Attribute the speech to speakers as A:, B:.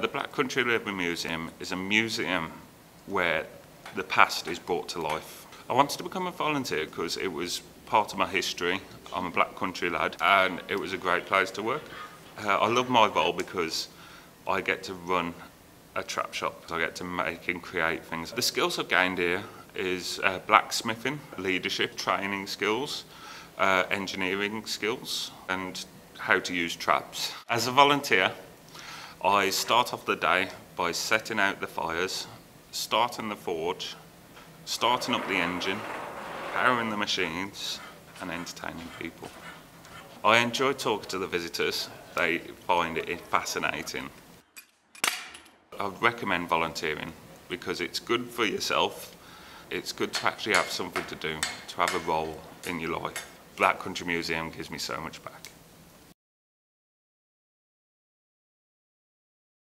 A: The Black Country Living Museum is a museum where the past is brought to life. I wanted to become a volunteer because it was part of my history. I'm a black country lad and it was a great place to work. Uh, I love my role because I get to run a trap shop. I get to make and create things. The skills I've gained here is uh, blacksmithing, leadership, training skills, uh, engineering skills and how to use traps. As a volunteer, I start off the day by setting out the fires, starting the forge, starting up the engine, powering the machines and entertaining people. I enjoy talking to the visitors, they find it fascinating. I recommend volunteering because it's good for yourself, it's good to actually have something to do, to have a role in your life. Black Country Museum gives me so much back.